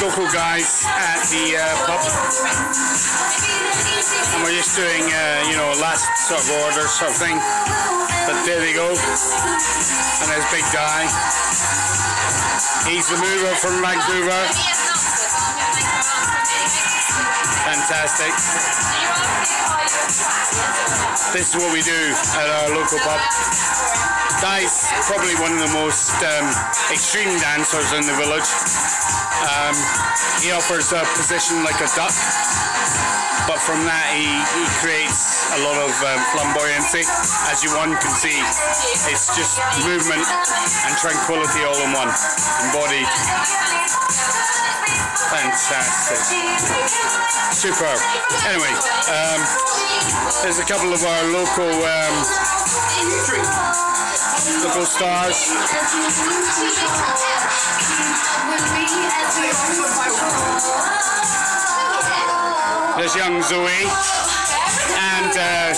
local guys at the uh, pub. And we're just doing, uh, you know, last sort of order sort of thing. But there they go. And there's Big Dai. He's the mover from Vancouver. Fantastic. This is what we do at our local pub. Dai's probably one of the most um, extreme dancers in the village. He offers a position like a duck, but from that he, he creates a lot of um, flamboyancy. As you one can see, it's just movement and tranquility all in one, embodied. Fantastic. Superb. Anyway, um, there's a couple of our local um, local stars. There's young Zoe and uh,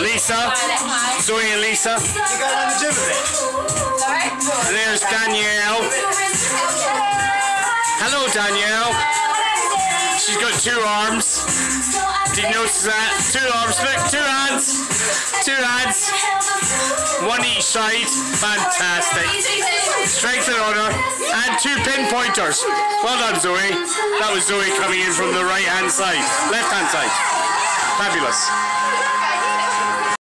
Lisa. Zoe and Lisa. You going on the gym a bit? And there's Danielle. Hello, Danielle. She's got two arms. Did you notice that? Two arms. Look, two hands. Two hands. One each side. Fantastic. Strength and honor. And two pinpointers. Well done, Zoe. That was Zoe coming in from the right hand side. Left hand side. Fabulous.